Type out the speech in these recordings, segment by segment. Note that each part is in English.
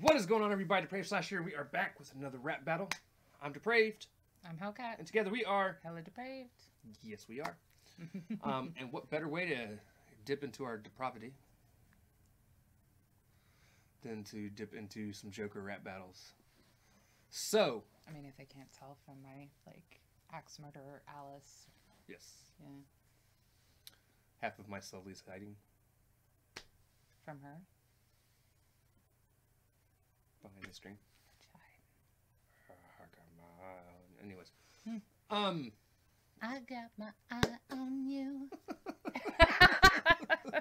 What is going on, everybody? Depraved Slasher here. We are back with another rap battle. I'm Depraved, I'm Hellcat. and together we are. Hella depraved. Yes, we are. Um, and what better way to dip into our depravity than to dip into some Joker rap battles? So, I mean, if they can't tell from my like axe murderer Alice, yes, yeah, half of my soul is hiding from her. behind the screen. Anyways, Hmm. um, I got my eye on you.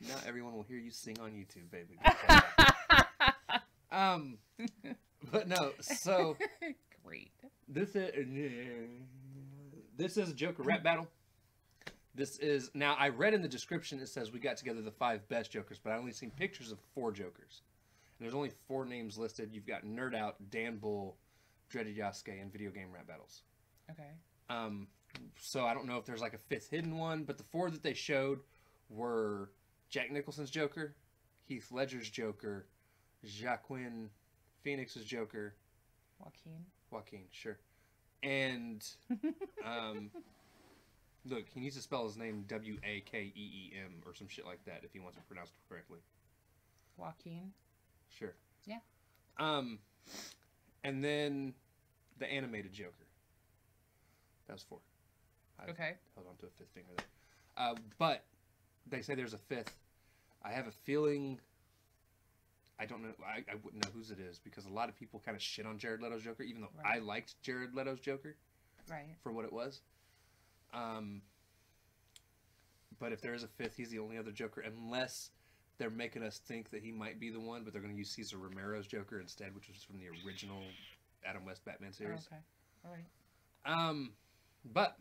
not everyone will hear you sing on YouTube, baby. um, but no. So Great. this is this is a Joker rap battle. This is now. I read in the description it says we got together the five best Jokers, but I only seen pictures of four Jokers, and there's only four names listed. You've got Nerd Out, Dan Bull, Dreaded Yasuke, and Video Game Rap Battles. Okay. Um, so I don't know if there's like a fifth hidden one, but the four that they showed were Jack Nicholson's Joker, Heath Ledger's Joker, Joaquin Phoenix's Joker, Joaquin. Joaquin, sure, and um, look, he needs to spell his name W A K E E M or some shit like that if he wants to pronounce it correctly. Joaquin. Sure. Yeah. Um, and then the animated Joker. That was four. I Okay. held on to a fifth finger there. Uh, but they say there's a fifth. I have a feeling. I don't know. I, I wouldn't know whose it is because a lot of people kind of shit on Jared Leto's Joker, even though I liked Jared Leto's Joker Right. for what it was. Um, but if there is a fifth, he's the only other Joker, unless they're making us think that he might be the one, but they're going to use Cesar Romero's Joker instead, which was from the original Adam West Batman Oh, series. okay. All right. Um, but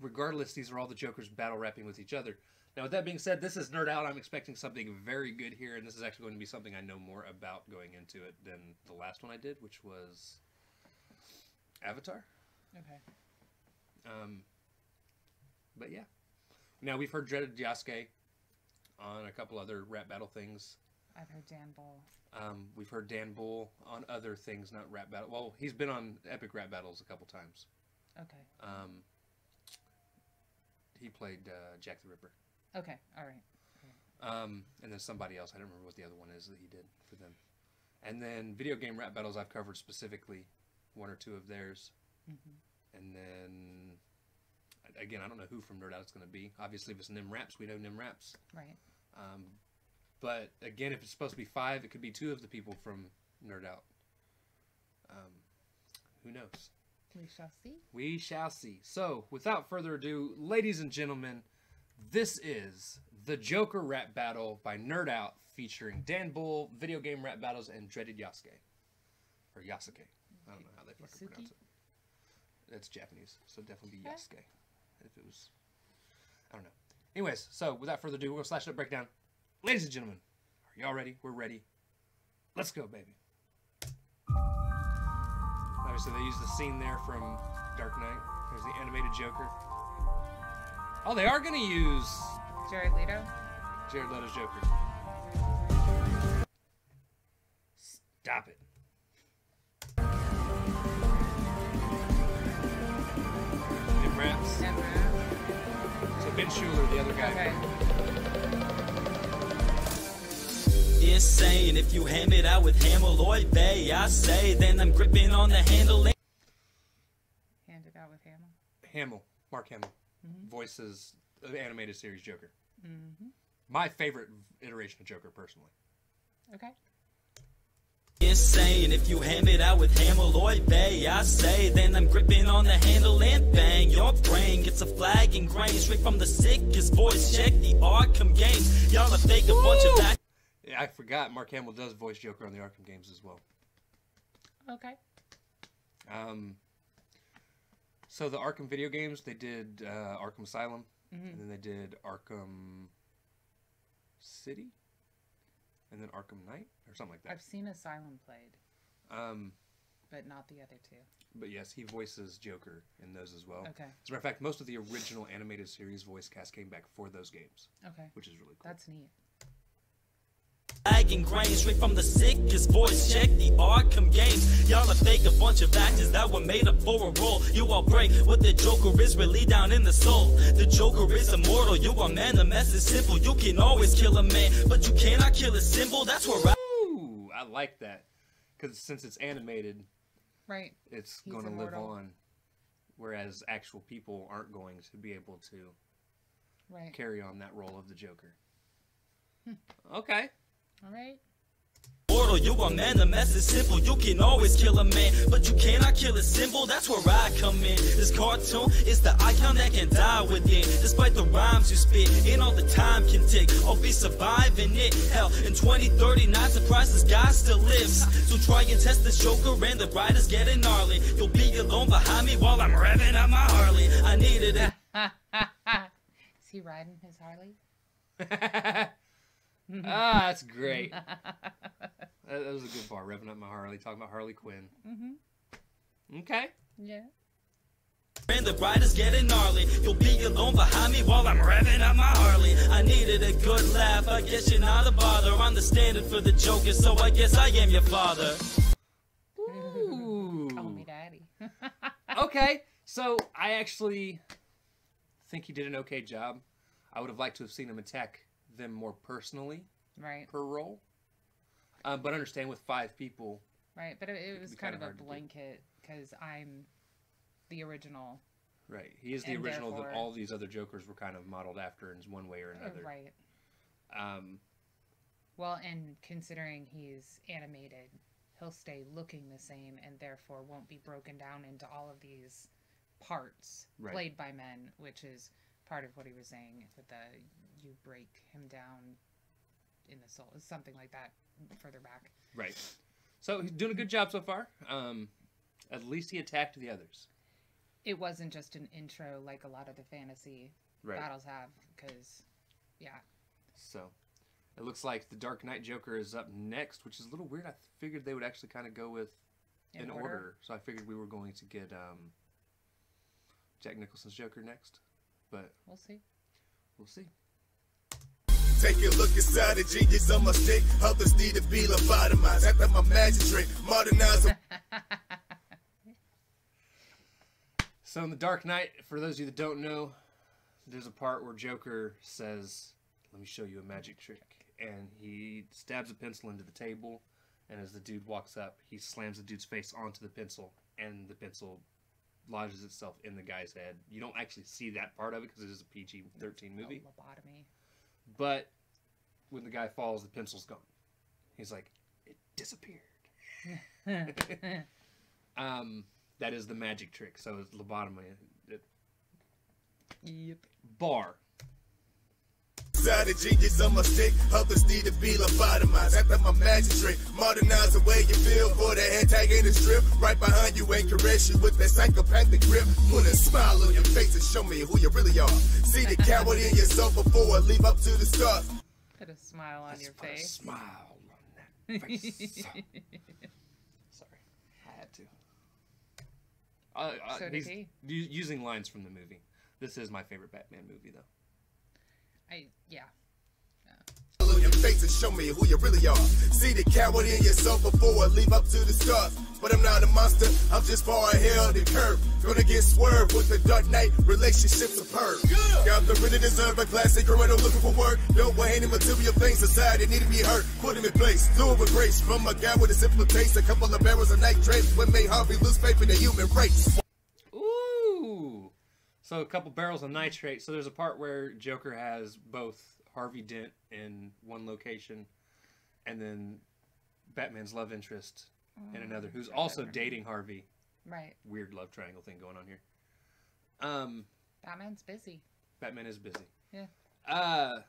regardless, these are all the Jokers battle rapping with each other. Now, with that being said, this is Nerd Out. I'm expecting something very good here, and this is actually going to be something I know more about going into it than the last one I did, which was Avatar. Okay. Um, but yeah. Now we've heard Dreaded Yasuke on a couple other rap battle things. I've heard Dan Bull. Um, we've heard Dan Bull on other things, not rap battle. Well, he's been on epic rap battles a couple times. Okay. Um, he played uh, Jack the Ripper. Okay. All right. Um, and then somebody else. I don't remember what the other one is that he did for them. And then video game rap battles I've covered specifically, one or two of theirs. Mm-hmm. And then again, I don't know who from Nerd Out it's going to be. Obviously, if it's Nim Raps, we know Nim Raps. Right. Um, but again, if it's supposed to be five, it could be two of the people from Nerd Out. Um, who knows? We shall see. We shall see. So, without further ado, ladies and gentlemen, this is the Joker Rap Battle by Nerd Out featuring Dan Bull, Video Game Rap Battles, and Dreaded Yasuke. Or Yasuke. I don't know how they fucking Yasuke? pronounce it. That's Japanese, so definitely be Yasuke. If it was. I don't know. Anyways, so without further ado, we're going to slash it up breakdown. Ladies and gentlemen, are y'all ready? We're ready. Let's go, baby. Obviously, they used the scene there from Dark Knight. There's the animated Joker. Oh, they are going to use Jared Leto. Jared Leto's Joker. Stop it. Ben Schuler, the other guy. okay. Insane if you ham it out with Hameloid Bay. I say, then I'm gripping on the handle. Hand it out with Hamill. Hamill, Mark Hamill, Mhm. voices the animated series Joker. Mm-hmm. My favorite iteration of Joker, personally. Okay. Insane if you ham it out with Hameloid Bay. I say, then I'm gripping on the handle and bang. Your brain gets a flag ingrained straight from the sickest voice. Check the Arkham games. Y'all are fake a bunch of that. Yeah, I forgot Mark Hamill does voice Joker on the Arkham games as well. Okay. Um, so the Arkham video games, they did uh, Arkham Asylum, Mhm. and then they did Arkham City, and then Arkham Knight, or something like that. I've seen Asylum played, Um, but not the other two. But yes, he voices Joker in those as well. Okay. As a matter of fact, most of the original animated series voice cast came back for those games, Okay. which is really cool. That's neat. Lagging grain straight from the sickest voice. Check the Arkham games. Y'all are fake, a bunch of actors that were made up for a role. You all break what the Joker is really down in the soul. The Joker is immortal. You are man, the mess is simple. You can always kill a man, but you cannot kill a symbol. That's where I. Ooh, I like that because since it's animated, Right. it's He's going to live on, whereas actual people aren't going to be able to Right. carry on that role of the Joker. Hmm. Okay. All right. Immortal, you are man, the mess is simple. You can always kill a man, but you cannot kill a symbol. That's where I come in. This cartoon is the icon that can die within. Despite the rhymes you spit, and all the time can tick. I'll oh, be surviving it. Hell, in 2039, surprise, this guy still lives. So try and test this Joker, and the ride is getting gnarly. You'll be alone behind me while I'm revving up my Harley. I needed it. Is he riding his Harley? ah, that's great. That, that was a good bar, revving up my Harley, talking about Harley Quinn. Mm-hmm. Okay. Yeah. And the ride is getting gnarly. You'll be alone behind me while I'm revving up my Harley. I needed a good laugh. I guess you're not a bother. I'm the standard for the Joker, so I guess I am your father. Ooh. Call me daddy. okay, so I actually think he did an okay job. I would have liked to have seen him attack them more personally right. per role. Um, but understand with five people, Right. But it, it was kind kinda of a hard to do. blanket because I'm the original. right? He is the original that all these other Jokers were kind of modeled after in one way or uh, another. Right. Um, Well, and considering he's animated, he'll stay looking the same and therefore won't be broken down into all of these parts Right. played by men, which is part of what he was saying with the you break him down in the soul, something like that further back. right. So he's doing a good job so far. Um, at least he attacked the others. It wasn't just an intro like a lot of the fantasy Right. battles have, because yeah, So it looks like the Dark Knight Joker is up next, which is a little weird. I figured they would actually kind of go with in, in, order. order. So I figured we were going to get um, Jack Nicholson's Joker next, but We'll see. we'll see. Take a look inside the genius on my stick. Others need to be lobotomized. After my magic trick, modernize them. So in the Dark Knight, for those of you that don't know, there's a part where Joker says, "Let me show you a magic trick," and he stabs a pencil into the table, and as the dude walks up, he slams the dude's face onto the pencil, and the pencil lodges itself in the guy's head. You don't actually see that part of it because it is a PG-13 movie. Oh, lobotomy. But when the guy falls, the pencil's gone. He's like, it disappeared. um, that is the magic trick. So it's lobotomy. It, yep. bar. Inside the genius on my stick. Others need to be lobotomized. After my magic trick, modernize the way you feel for the antagonist strip. Right behind you and caress you with that psychopathic grip. Put a smile on your face and show me who you really are. See the coward in yourself before I leave up to the stars. Put a smile on Let's your put a face. smile on that face. Sorry, I had to. Uh, uh, So did he. using lines from the movie. This is my favorite Batman movie, though. I yeah. on your face and show me who you really are. See the coward in yourself before I leave up to the stars. But I'm not a monster, I'm just far ahead of the curve. Gonna get swerved with the Dark Knight, relationship superb. Got the really deserve a classic criminal looking for work. No way any material things society need to be hurt. Put him in place, do it with grace. From a guy with a simple taste, a couple of barrels of nitrate. When may Harvey lose faith in the human race. So a couple barrels of nitrate. So there's a part where Joker has both Harvey Dent in one location, and then Batman's love interest in another, who's also dating Harvey. Right. Weird love triangle thing going on here. Um, Batman's busy. Batman is busy. Yeah. Uh,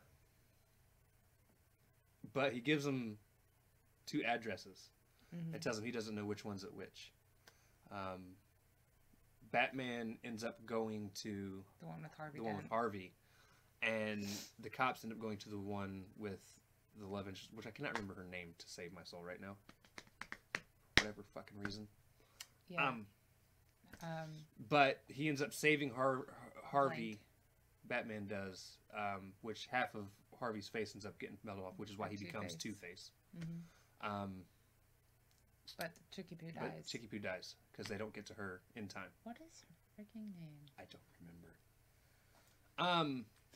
but he gives him two addresses Mhm. and tells him he doesn't know which one's at which. Um, Batman ends up going to The one with Harvey the one with Harvey, and the cops end up going to the one with the love interest, which I cannot remember her name to save my soul right now. Whatever fucking reason. Yeah. Um, Um, but he ends up saving Har- Harvey. Blank. Batman does, um, which half of Harvey's face ends up getting melted off, which is why he becomes Two. Face. mhm. Um, But Chicky Poo but dies. Chicky Poo dies because they don't get to her in time. What is her freaking name? I don't remember. Um,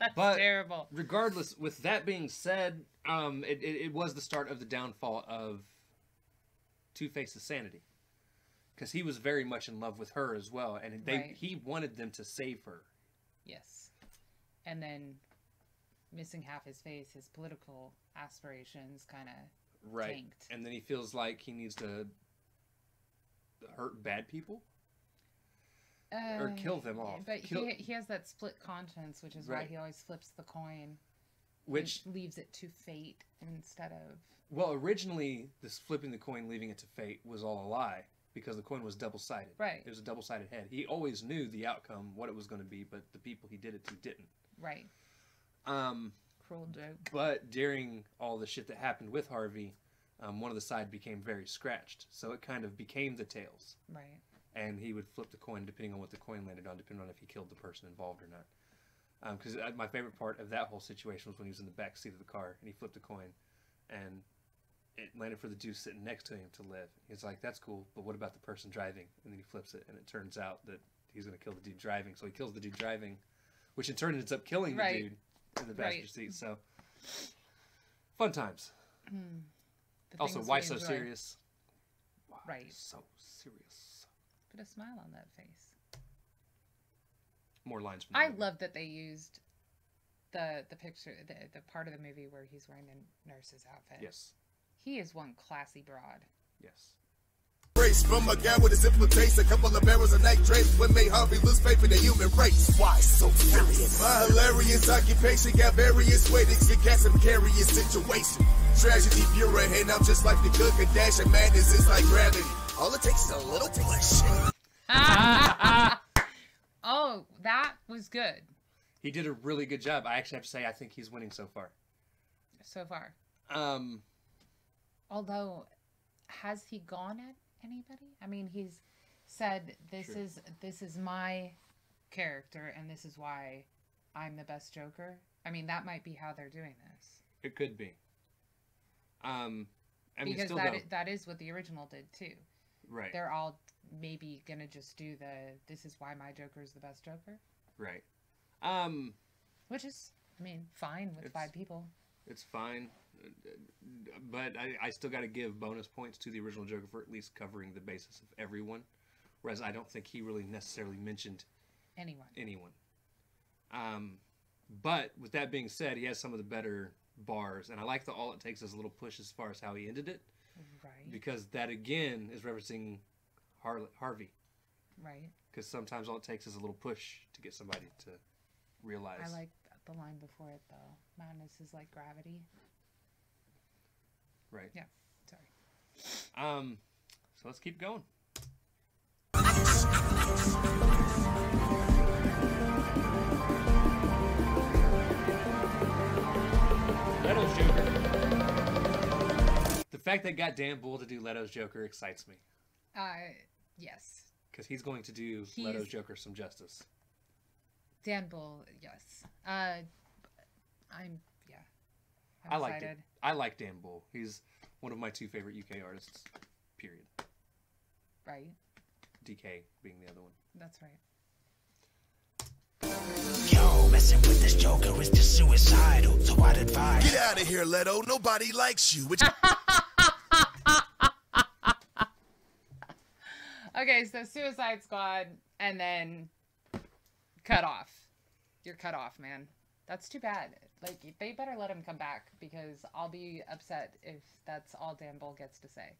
That's But- terrible. regardless, with that being said, um, it, it, it was the start of the downfall of Two Face's sanity. Because he was very much in love with her as well, and they Right. he wanted them to save her. Yes. And then missing half his face, his political aspirations kind of Right. tanked. And then he feels like he needs to hurt bad people. Or kill them off. Uh, But Kill- he, he has that split conscience, which is why he always flips the coin, Which, leaves it to fate instead of. well, originally, this flipping the coin, leaving it to fate, was all a lie because the coin was double sided. Right. It was a double sided head. He always knew the outcome, what it was going to be, but the people he did it to didn't. Right. Um, Cruel joke. but during all the shit that happened with Harvey, um, one of the side became very scratched. So it kind of became the tails. Right. and he would flip the coin depending on what the coin landed on, depending on if he killed the person involved or not. Because my favorite part of that whole situation was when he was in the back seat of the car and he flipped a coin, and it landed for the dude sitting next to him to live. He's like, "That's cool, but what about the person driving?" And then he flips it, and it turns out that he's going to kill the dude driving. So he kills the dude driving, which in turn ends up killing Right. the dude in the passenger Right. seat. So fun times. Hmm. The also, why so enjoy. serious? Why Right. so serious? Put a smile on that face. More lines. From I movie. love that they used the the picture, the the part of the movie where he's wearing the nurse's outfit. Yes. He is one classy broad. Yes. Race from a guy with a simple taste, a couple of barrels of nitrate. What made Harvey lose faith in the human race? Why so serious? My hilarious occupation got various ways to get some curious situation. Tragedy pure ahead, I'm just like the cook, a dash of madness is like gravity. All it takes is a little push. Oh, that was good He did a really good job. I actually have to say I think he's winning so far. so far. Um, Although, has he gone at anybody? I mean, he's said this Sure. is this is my character, and this is why I'm the best Joker. I mean, that might be how they're doing this it could be. Um, I mean, because still that that is what the original did too. right, They're all maybe gonna just do the this is why my Joker is the best Joker, right. Um, which is I mean fine with five people. it's fine, but I, I still got to give bonus points to the original Joker for at least covering the basis of everyone. Whereas I don't think he really necessarily mentioned Anyone, anyone. Um, but with that being said, he has some of the better bars, and I like the all it takes is a little push as far as how he ended it, right? because that again is referencing Har- Harvey. Right. because sometimes all it takes is a little push to get somebody to realize. I like the line before it though. Madness is like gravity. Right. Yeah. Sorry. Um, so let's keep going. Leto's Joker. The fact that got Dan Bull to do Leto's Joker excites me Uh, yes. because he's going to do He's- Leto's Joker some justice. Dan Bull, yes. Uh, I'm I liked excited. it. I like Dan Bull. He's one of my two favorite UK artists. Period. Right. DK being the other one. That's right. Yo, messing with this Joker is just suicidal, so I'd advise. Get out of here, Leto. Nobody likes you. Which Okay, so Suicide Squad, and then cut off. You're cut off, man. That's too bad. Like they better let him come back because I'll be upset if that's all Dan Bull gets to say.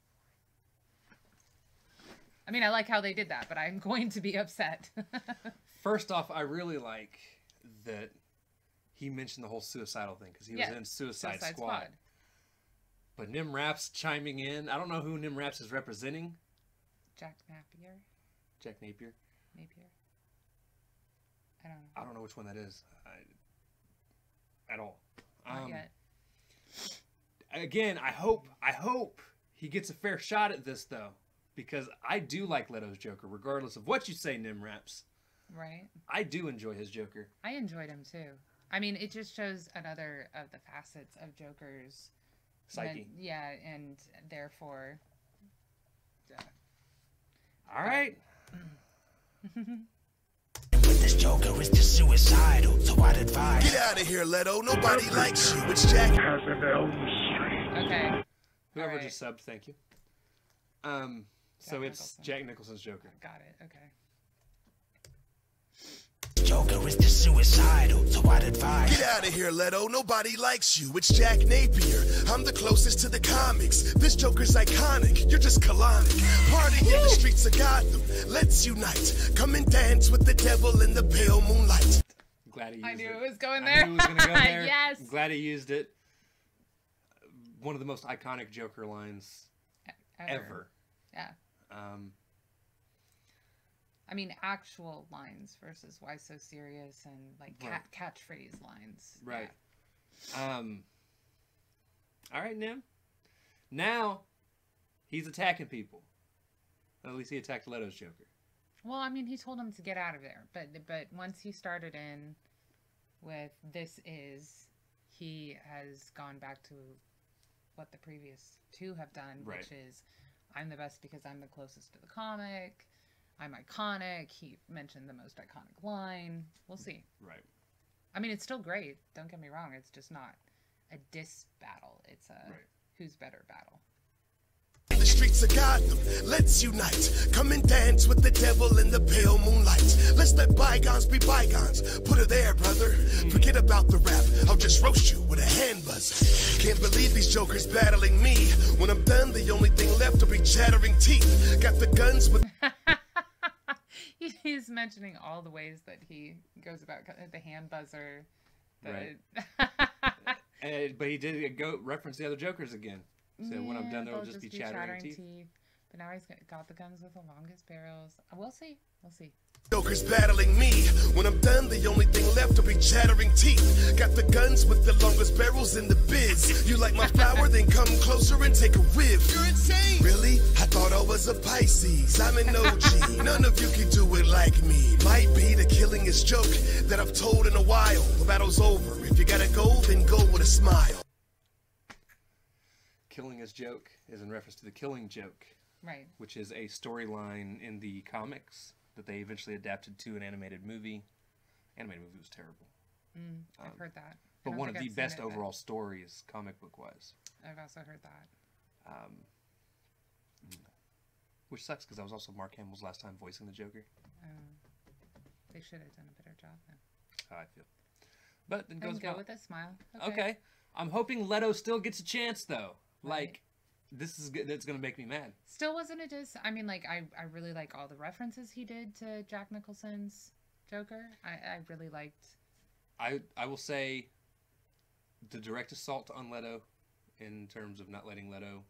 I mean, I like how they did that, but I'm going to be upset. First off, I really like that he mentioned the whole suicidal thing because he Yeah, was in Suicide, Suicide Squad. Squad. But Nim Raps chiming in. I don't know who Nim Raps is representing. Jack Napier, Jack Napier. Napier. I don't know. I don't know which one that is. I, at all. Not Um, yet. Again, I hope. I hope he gets a fair shot at this though, because I do like Leto's Joker, regardless of what you say, Nim Raps. Right. I do enjoy his Joker. I enjoyed him too. I mean, it just shows another of the facets of Joker's Psyche. yeah, and therefore, All right. With this Joker is just suicidal, so I'd advise. Get out of here, Leto. Nobody likes you. It's Jack. okay, Whoever Alright. just subbed, thank you. Um, so it's Nicholson. Jack Nicholson's Joker. got it. Okay. Joker is just suicidal, so I'd advise. Get out of here, Leto. Nobody likes you. It's Jack Napier. I'm the closest to the comics. This Joker's iconic. You're just colonic. Party in the streets of Gotham. Let's unite. Come and dance with the devil in the pale moonlight. Glad he used I knew it. it was going there. I knew it was gonna go there. yes. I'm glad he used it. One of the most iconic Joker lines ever. Yeah. Um, I mean, actual lines versus why so serious and like cat catchphrase lines. right. Um. All right, Nim. Now, he's attacking people. At least he attacked Leto's Joker. Well, I mean, he told him to get out of there, but but once he started in with this is, he has gone back to what the previous two have done, Right. which is I'm the best because I'm the closest to the comic. I'm iconic. He mentioned the most iconic line. We'll see. Right. I mean, it's still great. Don't get me wrong. It's just not a diss battle. It's a Right. who's better battle. In the streets of Gotham, let's unite. Come and dance with the devil in the pale moonlight. Let's let bygones be bygones. Put her there, brother. Forget about the rap. I'll just roast you with a hand buzzer. Can't believe these jokers battling me. When I'm done, the only thing left will be chattering teeth. Got the guns with He- He's mentioning all the ways that he goes about the hand buzzer. The... And, but he did go reference the other Jokers again. So when I'm done, there will they'll just, be chattering, teeth. But now he's got- the guns with the longest barrels. Uh, We'll see. We'll see. Jokers battling me. When I'm done, the only thing left will be chattering teeth. Got the guns with the longest barrels in the biz. You like my flower? then come closer and take a whiff. You're insane. Really? I thought I was a Pisces. I'm an OG. None of you can do it like me. Might be the killingest joke that I've told in a while. The battle's over. If you gotta go, then go with a smile. Killing his joke is in reference to the Killing Joke, Right. which is a storyline in the comics that they eventually adapted to an animated movie. Animated movie was terrible, I've heard that. Um, but one of the I've best seen it, but overall stories, comic book wise. I've also heard that. Um, which sucks because that was also Mark Hamill's last time voicing the Joker. They should have done a better job then. How I feel. But then goes go about- with a smile. Okay. I'm hoping Leto still gets a chance though. Right. This is good. That's gonna make me mad. Still wasn't a dis. I mean, like I, I really like all the references he did to Jack Nicholson's Joker. I, I really liked. I I will say the direct assault on Leto in terms of not letting Leto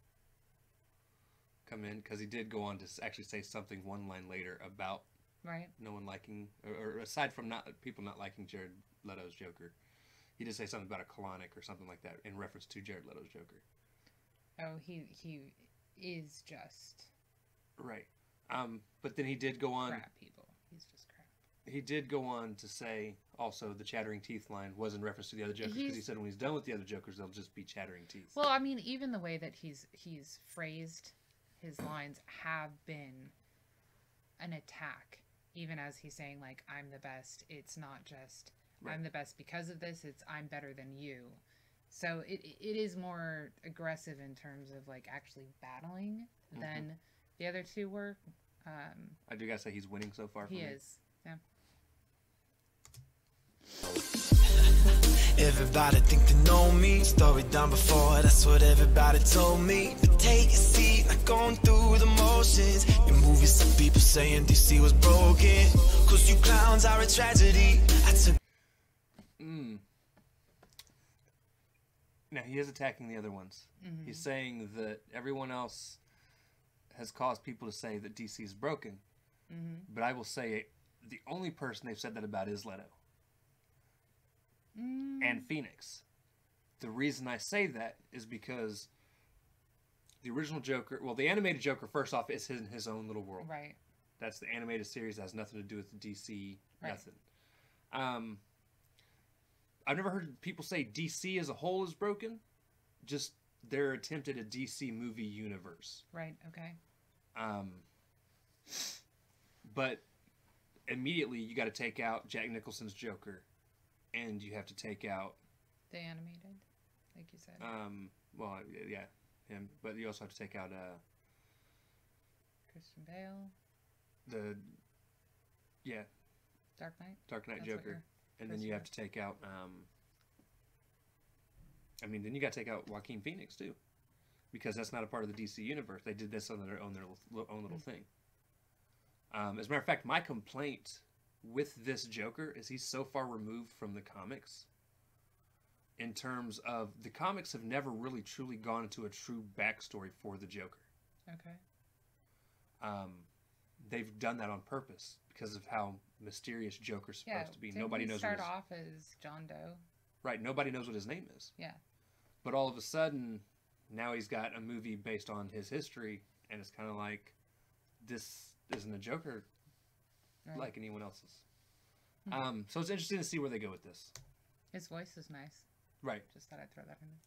come in because he did go on to actually say something one line later about Right. no one liking or, or aside from not people not liking Jared Leto's Joker. He did say something about a colonic or something like that in reference to Jared Leto's Joker. Oh, he he is just Right. Um, but then he did go on. crap people. He's just crap. He did go on to say also the chattering teeth line was in reference to the other Jokers because he said when he's done with the other Jokers they'll just be chattering teeth. Well, I mean, even the way that he's he's phrased his lines have been an attack. Even as he's saying like I'm the best, it's not just I'm the best because of this. It's I'm better than you. So it it is more aggressive in terms of like actually battling Mm-hmm. than the other two were. Um, I do gotta say he's winning so far. For he me. is. Yeah. Everybody think they know me. Story done before, that's what everybody told me. But take a seat, not going through the motions. Your movies, some people saying DC was broken. Cause you clowns are a tragedy. I took Now he is attacking the other ones. Mm-hmm. He's saying that everyone else has caused people to say that DC is broken. Mm-hmm. But I will say the only person they've said that about is Leto Mm. and Phoenix. The reason I say that is because the original Joker. Well, the animated Joker. First off, is in his own little world. Right. That's the animated series. That has nothing to do with the DC. Right. Nothing. Um, I've never heard people say DC as a whole is broken. Just their attempt at a DC movie universe. Right. Okay. Um, but immediately you got to take out Jack Nicholson's Joker, and you have to take out The animated, like you said. um, well, yeah, him. But you also have to take out uh, Christian Bale, the yeah Dark Knight. Dark Knight That's Joker, and then you have to take out. Um, I mean, then you got to take out Joaquin Phoenix too, because that's not a part of the DC universe. They did this on their own their own little thing. Um, as a matter of fact, my complaint with this Joker is he's so far removed from the comics. In terms of the comics have never really truly gone into a true backstory for the Joker. Okay. Um, they've done that on purpose because of how mysterious Joker's supposed Yeah. to be. Nobody knows Start what his, off as John Doe. right. Nobody knows what his name is. Yeah. But all of a sudden, now he's got a movie based on his history, and it's kind of like this isn't a Joker Right. like anyone else's. Hmm. Um, so it's interesting to see where they go with this. His voice is nice. Right. Just thought I'd throw that in there.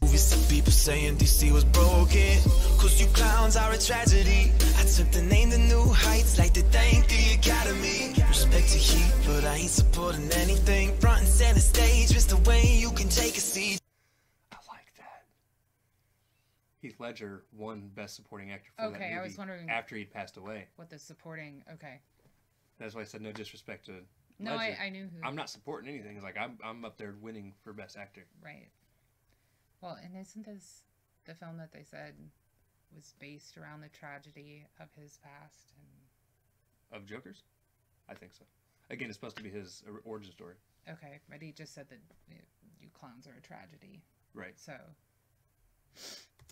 Movies, some people saying DC was broken. Cause you clowns are a tragedy. I took the name to new heights, like to thank the Academy. Respect to Heath, but I ain't supporting anything. Front and center stage, just the way you can take a seat. I like that. Heath Ledger won Best Supporting Actor for that Okay, movie I was wondering- after he'd passed away. What the supporting? Okay. That's why I said no disrespect to. No, I, I knew who. I'm not supporting anything. It's like I'm I'm up there winning for Best Actor. Right. Well, and isn't this the film that they said was based around the tragedy of his past? And Of Jokers, I think so. Again, it's supposed to be his origin story. okay, but he just said that you, you clowns are a tragedy. Right. So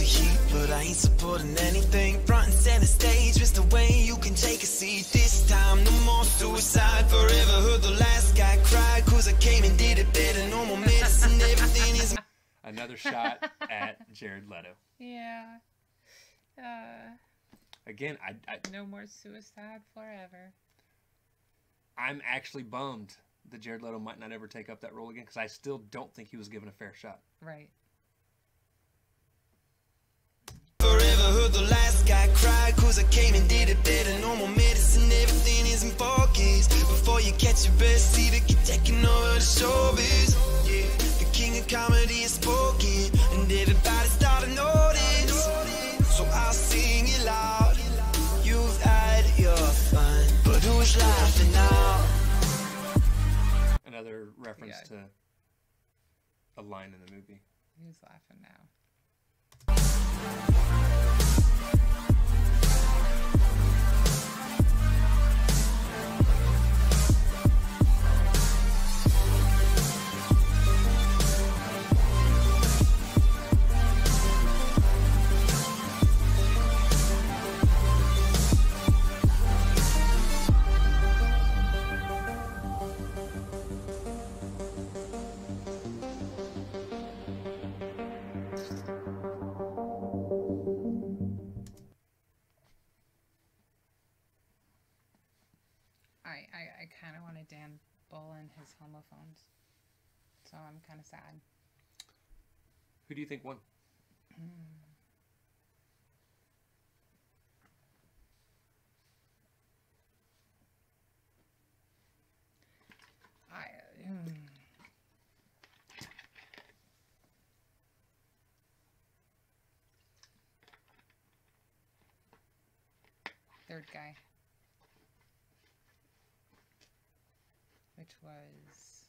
Heath, but I ain't supporting anything. Front and center stage, just the way you can take a seat. This time, no more suicide. Forever heard the last guy cry. Cause I came and did it better. No more medicine, everything is. Another shot at Jared Leto. yeah. Uh, Again, I, I no more suicide forever. I'm actually bummed that Jared Leto might not ever take up that role again because I still don't think he was given a fair shot. Right. Forever reference Yeah. to a line in the movie. Who's laughing now? Kind of wanted Dan Bull and his homophones, so I'm kind of sad. Who do you think won? I. mm. Third guy. Which was.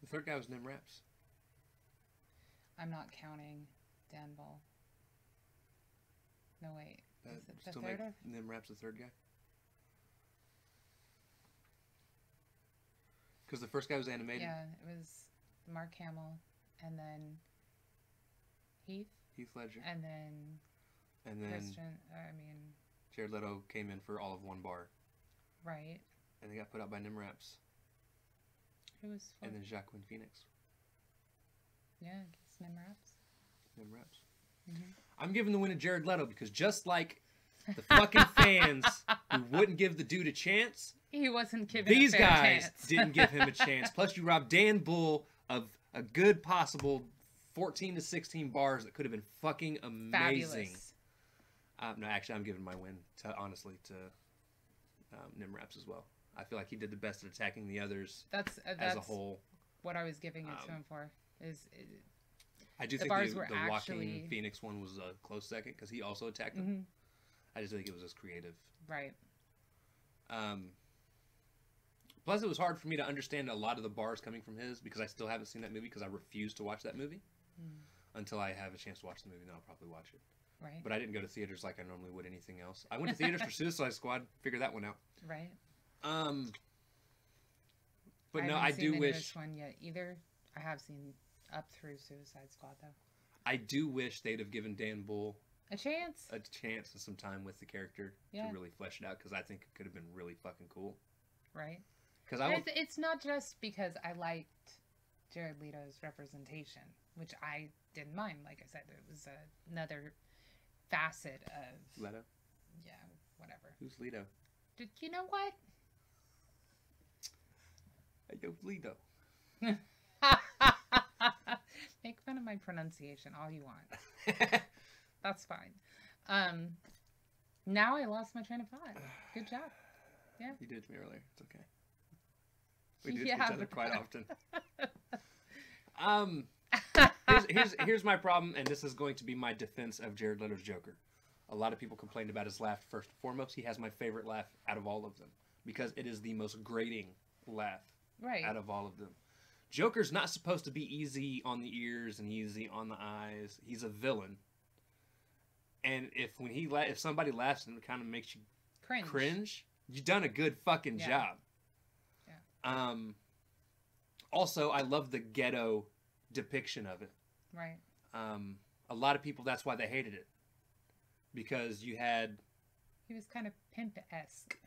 The third guy was Nim Raps. I'm not counting Dan Bull. No, wait. That Is it the third or- Nim Raps the third guy. Because the first guy was animated. Yeah, it was Mark Hamill, and then Heath, Heath Ledger, and then and then Christian. I mean, Jared Leto came in for all of one bar, right? And they got put out by Nim Raps, Who was? and then Jacqueline Phoenix. yeah, I guess Nim Raps. Nim Raps. Mm-hmm. I'm giving the win to Jared Leto because just like the fucking fans who wouldn't give the dude a chance, He wasn't given these guys chance. didn't give him a chance. Plus, you robbed Dan Bull of a good possible 14 to 16 bars that could have been fucking amazing. Um, no, actually, I'm giving my win to honestly to um, Nimraps as well. I feel like he did the best at attacking the others That's uh, as a whole. what I was giving it to Um, him for. Is uh, I do the think the, the Joaquin actually- Phoenix one was a close second because he also attacked them. Mhm. I just think it was as creative. right. Um, plus, it was hard for me to understand a lot of the bars coming from his because I still haven't seen that movie because I refuse to watch that movie Mm. until I have a chance to watch the movie. Then I'll probably watch it. Right. But I didn't go to theaters like I normally would anything else. I went to theaters for Suicide Squad. Figure that one out. right. Um, but I no, I do wish one yet either. I have seen up through Suicide Squad though. I do wish they'd have given Dan Bull A chance. a chance and some time with the character Yeah. to really flesh it out because I think it could have been really fucking cool. right. Because I it's, it's not just because I liked Jared Leto's representation, which I didn't mind. Like I said, it was another facet of Leto. yeah, whatever. Who's Leto? Did you know what? Yo, Leto. Make fun of my pronunciation all you want. That's fine. Um, now I lost my train of thought. Good job. Yeah. You did to me earlier. It's okay. We do it to Yeah, each other quite often. um, here's, here's here's my problem, and this is going to be my defense of Jared Leto's Joker. A lot of people complained about his laugh. First and foremost, he has my favorite laugh out of all of them because it is the most grating laugh Right. out of all of them. Joker's not supposed to be easy on the ears and easy on the eyes. He's a villain. And if when he la- if somebody laughs and it kind of makes you Cringe. cringe, you done a good fucking Yeah. job. Yeah. Um also I love the ghetto depiction of it. Right. Um a lot of people that's why they hated it. Because you had He was kind of pimp esque.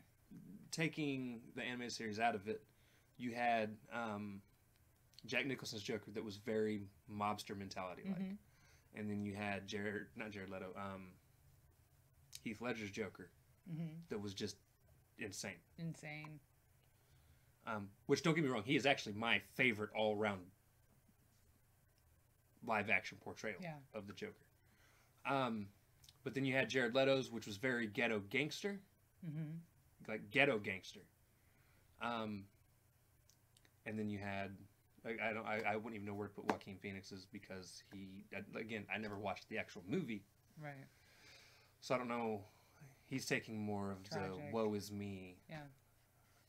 taking the anime series out of it, you had um Jack Nicholson's Joker that was very mobster mentality like. Mhm. And then you had Jared not Jared Leto, um Heath Ledger's Joker hmm that was just insane. Insane. Um, which don't get me wrong, he is actually my favorite all round live action portrayal Yeah. of the Joker. Um, but then you had Jared Leto's, which was very ghetto gangster, hmm like ghetto gangster. Um, and then you had, like, I don't, I, I wouldn't even know where to put Joaquin Phoenix's because he, again, I never watched the actual movie, Right. so I don't know. He's taking more of the "woe is me" Yeah.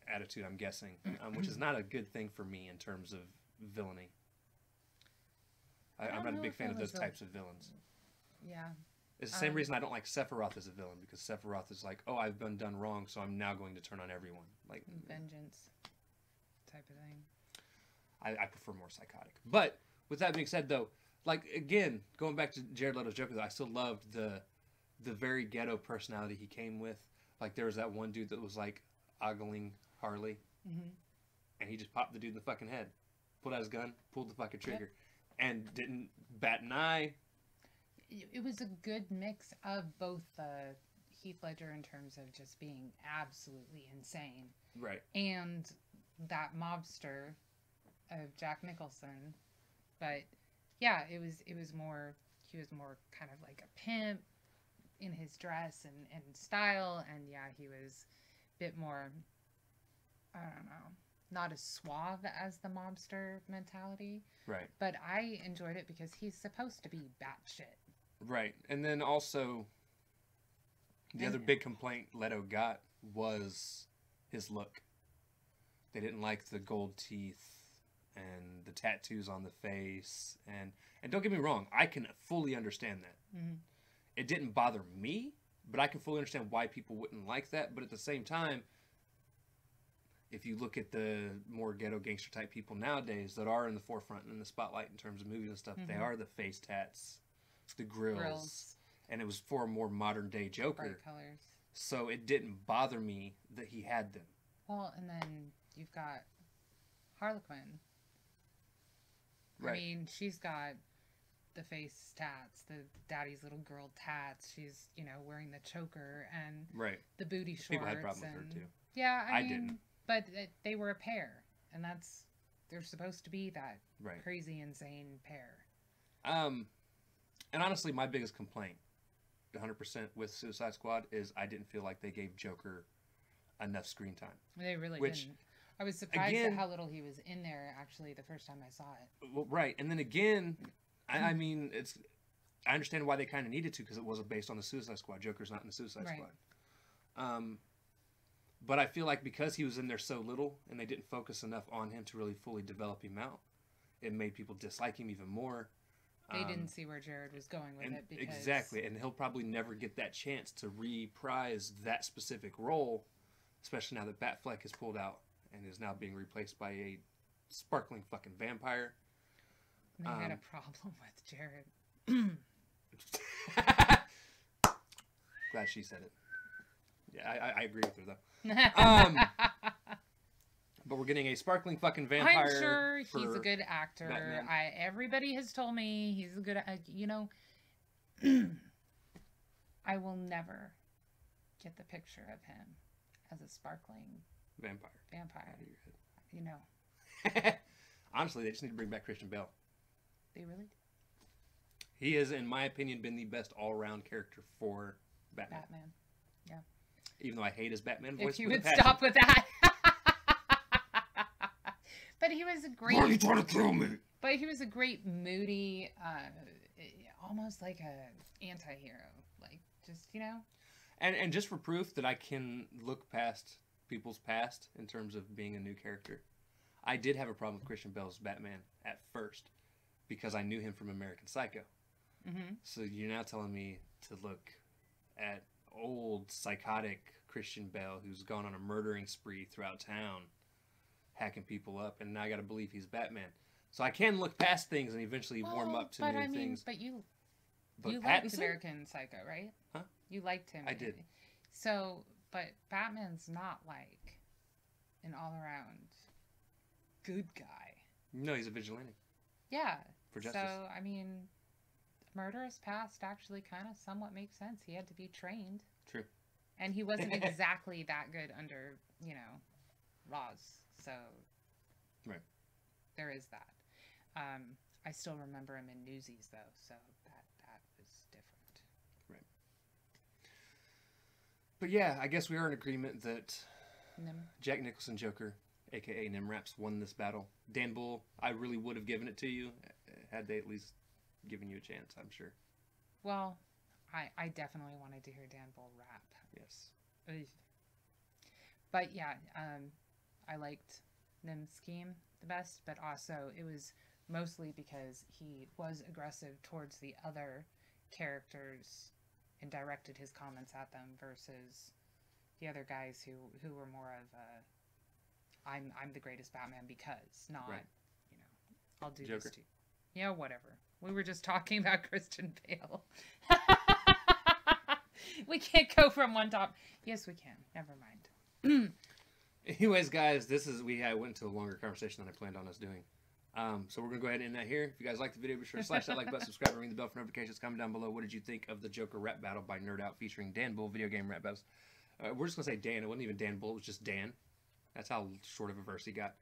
attitude, I'm guessing, um, which is not a good thing for me in terms of villainy. I, I'm don't a big fan of those types of villains. Yeah. It's the same um, reason I don't like Sephiroth as a villain because Sephiroth is like, oh, I've been done wrong, so I'm now going to turn on everyone. Like, Vengeance. Type of thing. I, I prefer more psychotic. But with that being said, though, like again, going back to Jared Leto's Joker, though, I still loved the the very ghetto personality he came with. Like there was that one dude that was like ogling Harley, hmm and he just popped the dude in the fucking head, pulled out his gun, pulled the fucking trigger, and didn't bat an eye. It, it was a good mix of both the Heath Ledger in terms of just being absolutely insane Right. and that mobster of Jack Nicholson. But yeah, it was it was more he was more kind of like a pimp in his dress and, and style and yeah, he was a bit more I don't know, not as suave as the mobster mentality. Right. But I enjoyed it because he's supposed to be batshit. Right. And then also, the And- other big complaint Leto got was his look. They didn't like the gold teeth and the tattoos on the face and and don't get me wrong, I can fully understand that. Mhm. It didn't bother me, but I can fully understand why people wouldn't like that. But at the same time, if you look at the more ghetto gangster type people nowadays that are in the forefront and in the spotlight in terms of movies and stuff, they Mhm. are the face tats, the grills, Grills, and it was for a more modern day Joker. bright colors. So it didn't bother me that he had them. Well, and then you've got Harley Quinn. I mean, she's got the face tats, the daddy's little girl tats. She's you know wearing the choker and Right. the booty shorts. People had problems with her too. Yeah, I, I mean, didn't. But they were a pair, and that's they're supposed to be that Right. crazy insane pair. Um, and honestly, my biggest complaint, 100% with Suicide Squad, is I didn't feel like they gave Joker enough screen time. They really Which, didn't. I was surprised again- at how little he was in there. Actually, the first time I saw it. Well, right, and then again, I, I mean, it's I understand why they kind of needed to because it wasn't based on the Suicide Squad. Joker's not in the Suicide Right. Squad. Um, but I feel like because he was in there so little and they didn't focus enough on him to really fully develop him out, it made people dislike him even more. They Um, didn't see where Jared was going with and it because exactly, and he'll probably never get that chance to reprise that specific role, especially now that Batfleck is pulled out and is now being replaced by a sparkling fucking vampire. they had a um, problem with Jared. Glad she said it. Yeah, I, I- I agree with her though. Um, but we're getting a sparkling fucking vampire. I'm sure he's a good actor. Batman. I everybody has told me he's a good. Uh, you know, I will never get the picture of him as a sparkling vampire. vampire. Out of your You know. Honestly, they just need to bring back Christian Bale. they really He has, in my opinion, been the best all-around character for Batman. Batman. Yeah. Even though I hate his Batman voice. If you would stop with that. but he was a great. Why are you trying to kill me? But he was a great moody, uh, almost like a anti-hero. Like just you know, And and just for proof that I can look past people's past in terms of being a new character, I did have a problem with Christian Bale's Batman at first because I knew him from American Psycho. mm-hmm. So you're now telling me to look at old psychotic Christian Bale who's gone on a murdering spree throughout town, hacking people up, and now I got to believe he's Batman. So I can look past things and eventually warm up to but new I mean, things. but you But you liked American Psycho, right? Huh? You liked him. I did. So, but Batman's not like an all-around good guy. no, he's a vigilante Yeah. for justice. So, I mean, murderous past actually kind of somewhat makes sense. He had to be trained. True. And he wasn't exactly that good under, you know, Ra's. So, Right. There is that. Um, I still remember him in Newsies though, so that that was different. But yeah, I guess we are in agreement that Nim. Jack Nicholson Joker, aka NemRaps, won this battle. Dan Bull, I really would have given it to you had they at least given you a chance. I'm sure. Well, I I definitely wanted to hear Dan Bull rap. Yes. Ugh. But yeah, um, I liked Nim's scheme the best, but also it was mostly because he was aggressive towards the other characters and directed his comments at them versus the other guys who who were more of a I'm I'm the greatest Batman because not Right. you know I'll do Joker. this too. Yeah, whatever. We were just talking about Christian Bale. we can't go from one top. Yes, we can. Never mind. Anyways, guys, this is we I went into a longer conversation than I planned on us doing. Um, so we're gonna go ahead and end that here. If you guys like the video, be sure to slash that like button, subscribe, and ring the bell for notifications. Comment down below. What did you think of the Joker rap battle by NerdOut featuring Dan Bull, video game rap battles? Uh, we're just gonna say Dan. It wasn't even Dan Bull. It was just Dan. That's how short of a verse he got.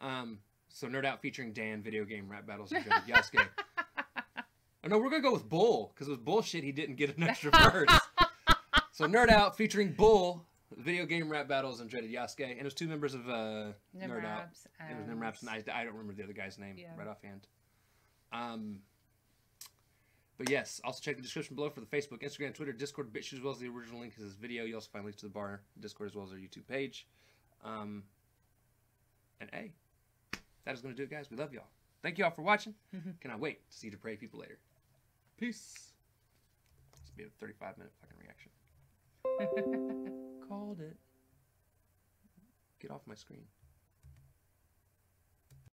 Um, so NerdOut featuring Dan, video game rap battles, Yasuke. Oh, no, we're gonna go with Bull because it was bullshit. He didn't get an extra verse. so NerdOut featuring Bull, video game rap battles, and Dreaded Yasuke, and it was two members of uh, Nerd It was NemRaps, and I, I don't remember the other guy's name Yeah. right offhand. Um, but yes, also check the description below for the Facebook, Instagram, Twitter, Discord, BitChute, as well as the original link to this video. You also find links to the bar, Discord, as well as our YouTube page. Um, and hey, that is going to do it, guys. We love y'all. Thank you all for watching. Cannot wait to see you depraved people later. Peace. This will be a 35 minute fucking reaction. Called it. Get off my screen.